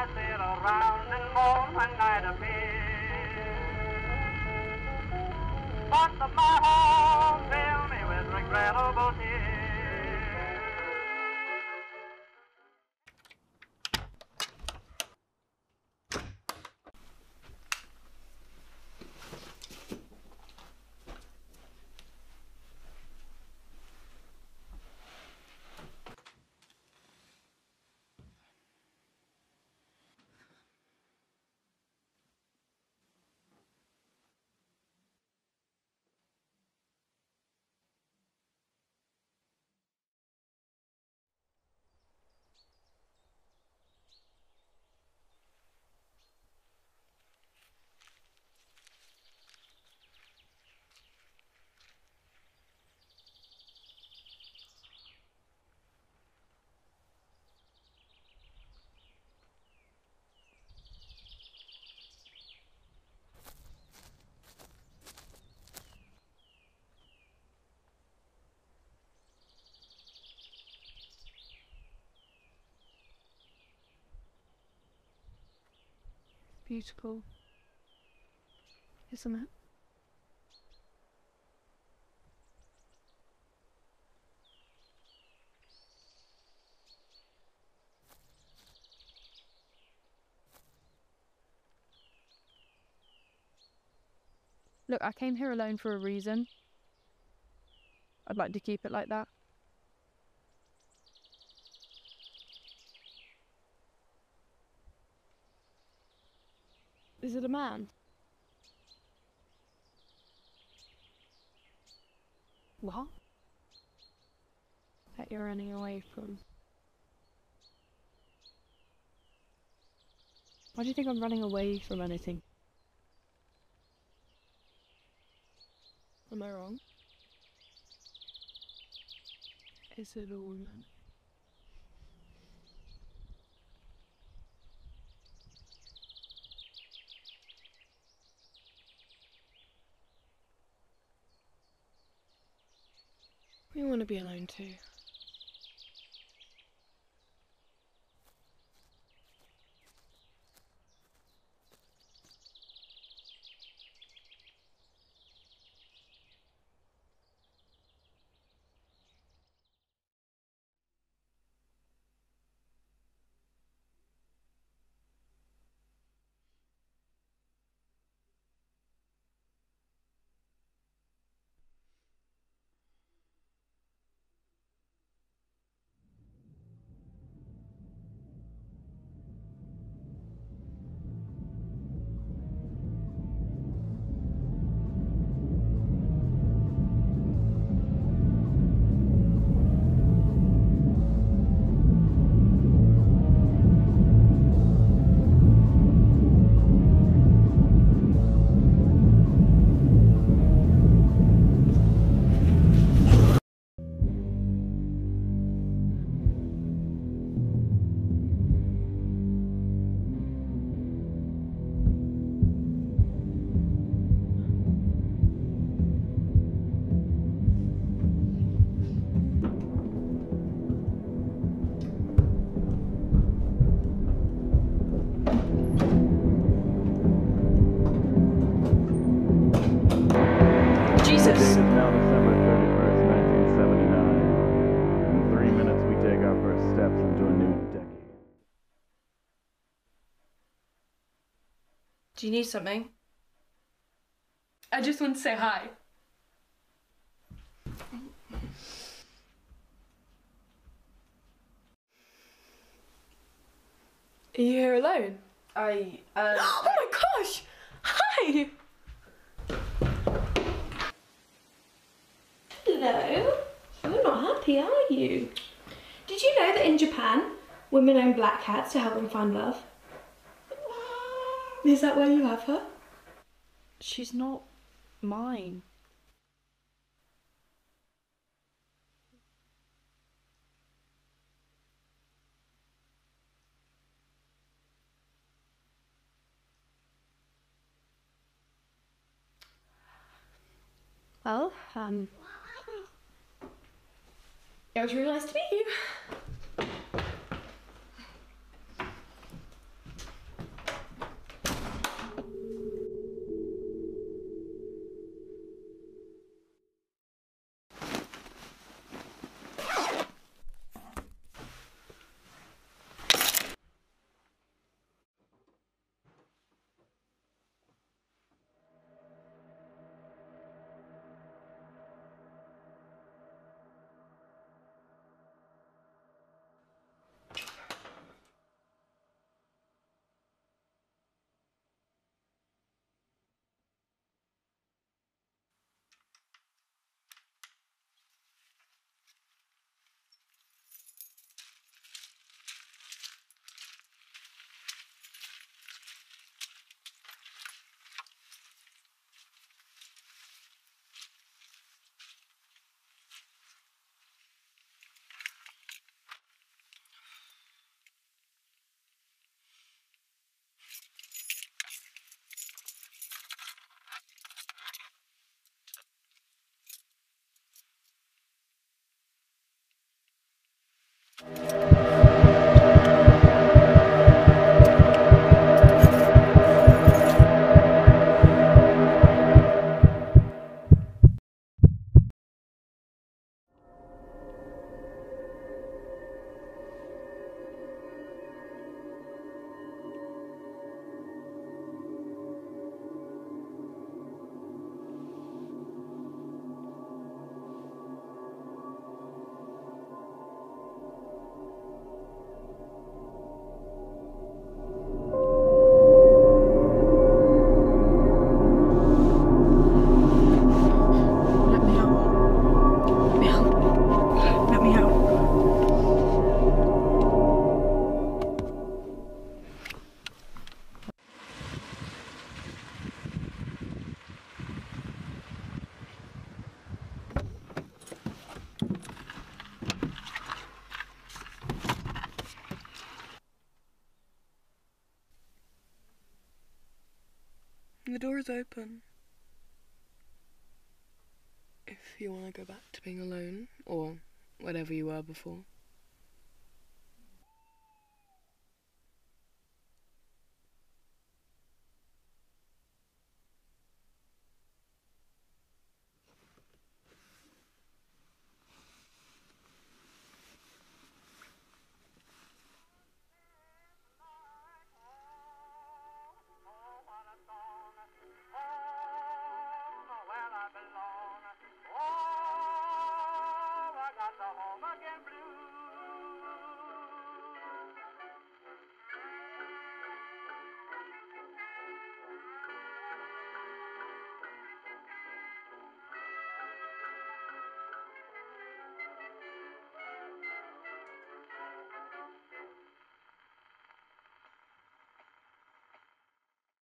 I sail around and mourn when night appears. Thoughts of my home fill me with regrettable tears. Beautiful. Isn't it? Look, I came here alone for a reason. I'd like to keep it like that. Is it a man? What? That you're running away from. Why do you think I'm running away from anything? Am I wrong? Is it a woman? We want to be alone too. Do you need something? I just want to say hi. Are you here alone? I um Oh my gosh! Hi! Hello. You're not happy, are you? Did you know that in Japan, women own black cats to help them find love? Is that why you have her? She's not mine. Well, um, It was really nice to meet you. The door is open. If you want to go back to being alone, or whatever you were before.